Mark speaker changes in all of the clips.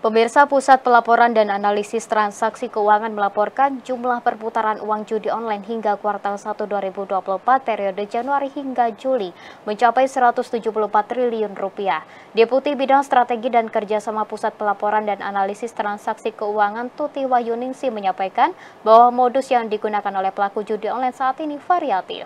Speaker 1: Pemirsa Pusat Pelaporan dan Analisis Transaksi Keuangan melaporkan jumlah perputaran uang judi online hingga kuartal 1 2024 periode Januari hingga Juli mencapai 174 triliun rupiah. Deputi Bidang Strategi dan Kerjasama Pusat Pelaporan dan Analisis Transaksi Keuangan Tuti Wahyuningsi menyampaikan bahwa modus yang digunakan oleh pelaku judi online saat ini variatif.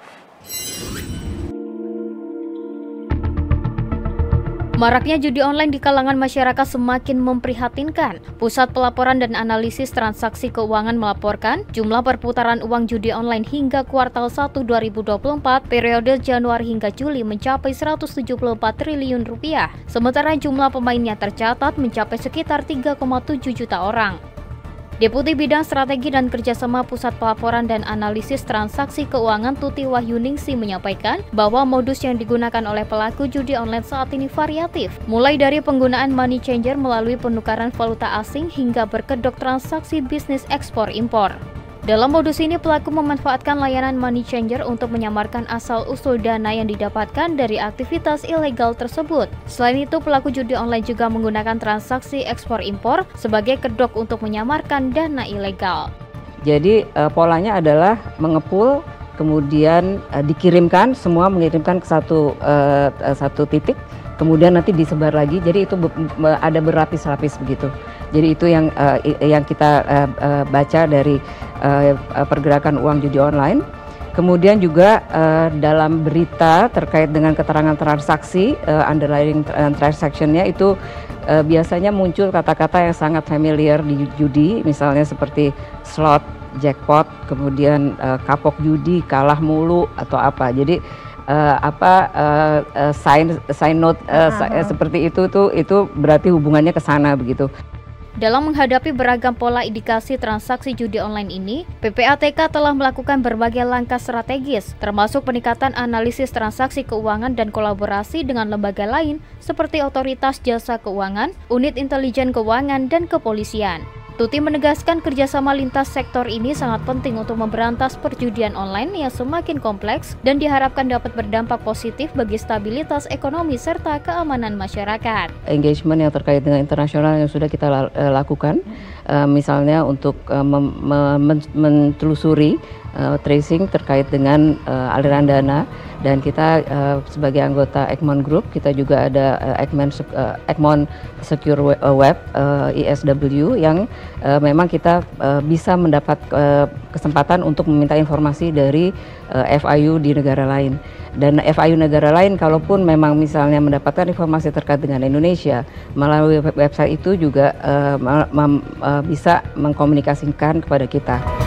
Speaker 1: Maraknya judi online di kalangan masyarakat semakin memprihatinkan. Pusat Pelaporan dan Analisis Transaksi Keuangan melaporkan jumlah perputaran uang judi online hingga kuartal 1 2024 periode Januari hingga Juli mencapai 174 triliun rupiah. Sementara jumlah pemainnya tercatat mencapai sekitar 3,7 juta orang. Deputi Bidang Strategi dan Kerjasama Pusat Pelaporan dan Analisis Transaksi Keuangan Tuti Wahyuningsi menyampaikan bahwa modus yang digunakan oleh pelaku judi online saat ini variatif, mulai dari penggunaan money changer melalui penukaran valuta asing hingga berkedok transaksi bisnis ekspor-impor. Dalam modus ini, pelaku memanfaatkan layanan money changer untuk menyamarkan asal-usul dana yang didapatkan dari aktivitas ilegal tersebut. Selain itu, pelaku judi online juga menggunakan transaksi ekspor-impor sebagai kedok untuk menyamarkan dana ilegal.
Speaker 2: Jadi uh, polanya adalah mengepul, kemudian uh, dikirimkan, semua mengirimkan ke satu uh, satu titik, kemudian nanti disebar lagi. Jadi itu ada berlapis-lapis begitu. Jadi itu yang uh, yang kita uh, uh, baca dari uh, pergerakan uang judi online. Kemudian juga uh, dalam berita terkait dengan keterangan transaksi uh, underlying transactionnya itu uh, biasanya muncul kata-kata yang sangat familiar di judi, misalnya seperti slot, jackpot, kemudian uh, kapok judi, kalah mulu atau apa. Jadi uh, apa uh, uh, sign sign note uh, uh -huh. seperti itu tuh itu berarti hubungannya ke sana begitu.
Speaker 1: Dalam menghadapi beragam pola indikasi transaksi judi online ini, PPATK telah melakukan berbagai langkah strategis, termasuk peningkatan analisis transaksi keuangan dan kolaborasi dengan lembaga lain seperti Otoritas Jasa Keuangan, Unit Intelijen Keuangan, dan Kepolisian. Tuti menegaskan kerjasama lintas sektor ini sangat penting untuk memberantas perjudian online yang semakin kompleks dan diharapkan dapat berdampak positif bagi stabilitas ekonomi serta keamanan masyarakat.
Speaker 2: Engagement yang terkait dengan internasional yang sudah kita eh, lakukan, uh, misalnya untuk uh, mentelusuri uh, tracing terkait dengan aliran dana dan kita uh, sebagai anggota Egmont Group kita juga ada uh, Egmont uh, Egmont Secure Web uh, ISW yang uh, memang kita uh, bisa mendapat uh, kesempatan untuk meminta informasi dari uh, FIU di negara lain dan FIU negara lain kalaupun memang misalnya mendapatkan informasi terkait dengan Indonesia melalui website itu juga uh, uh, bisa mengkomunikasikan kepada kita.